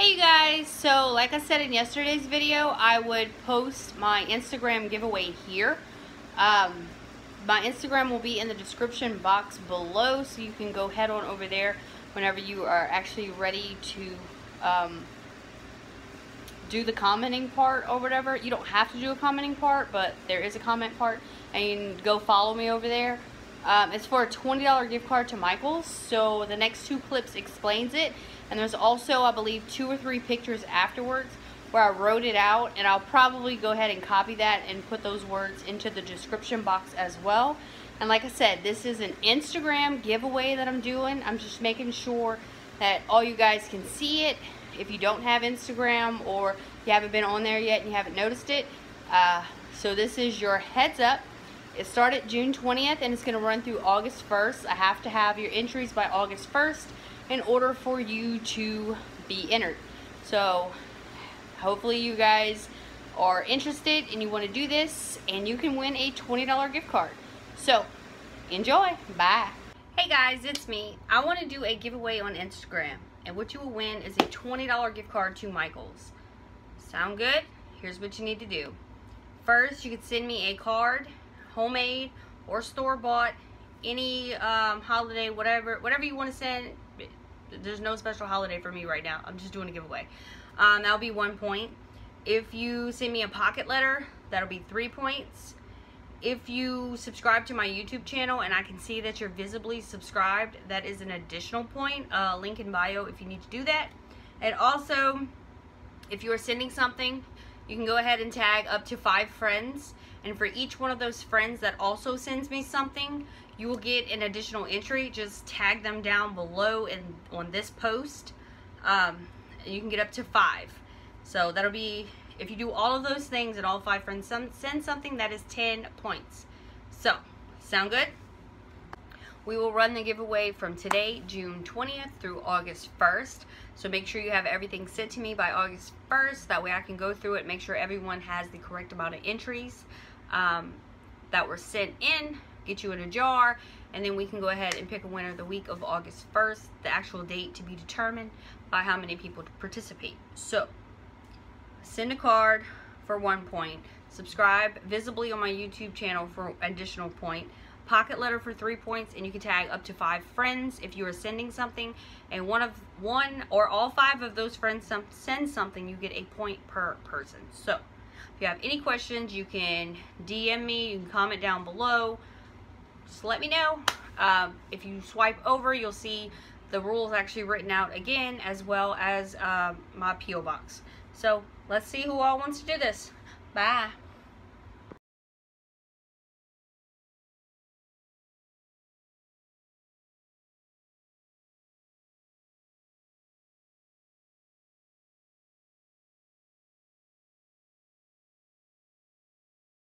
Hey you guys, so like I said in yesterday's video, I would post my Instagram giveaway here. Um, my Instagram will be in the description box below, so you can go head on over there whenever you are actually ready to um, do the commenting part or whatever. You don't have to do a commenting part, but there is a comment part, and go follow me over there. Um, it's for a $20 gift card to Michael's, so the next two clips explains it. And there's also, I believe, two or three pictures afterwards where I wrote it out. And I'll probably go ahead and copy that and put those words into the description box as well. And like I said, this is an Instagram giveaway that I'm doing. I'm just making sure that all you guys can see it. If you don't have Instagram or you haven't been on there yet and you haven't noticed it. Uh, so this is your heads up it started June 20th and it's going to run through August 1st. I have to have your entries by August 1st in order for you to be entered. So hopefully you guys are interested and you want to do this and you can win a $20 gift card. So enjoy. Bye. Hey guys, it's me. I want to do a giveaway on Instagram and what you will win is a $20 gift card to Michael's. Sound good? Here's what you need to do. First, you can send me a card homemade or store-bought, any um, holiday, whatever, whatever you want to send. There's no special holiday for me right now. I'm just doing a giveaway. Um, that'll be one point. If you send me a pocket letter, that'll be three points. If you subscribe to my YouTube channel and I can see that you're visibly subscribed, that is an additional point. Uh, link in bio if you need to do that. And also, if you are sending something, you can go ahead and tag up to five friends and for each one of those friends that also sends me something, you will get an additional entry. Just tag them down below and on this post. Um, you can get up to five. So that'll be, if you do all of those things and all five friends some, send something, that is 10 points. So, sound good? We will run the giveaway from today, June 20th through August 1st. So make sure you have everything sent to me by August 1st. That way I can go through it, make sure everyone has the correct amount of entries um, that were sent in, get you in a jar, and then we can go ahead and pick a winner the week of August 1st, the actual date to be determined by how many people participate. So, send a card for one point, subscribe visibly on my YouTube channel for additional point, pocket letter for three points, and you can tag up to five friends if you are sending something, and one of one or all five of those friends some, send something, you get a point per person. So, if you have any questions, you can DM me, you can comment down below. Just let me know. Um, if you swipe over, you'll see the rules actually written out again, as well as uh, my P.O. box. So let's see who all wants to do this. Bye.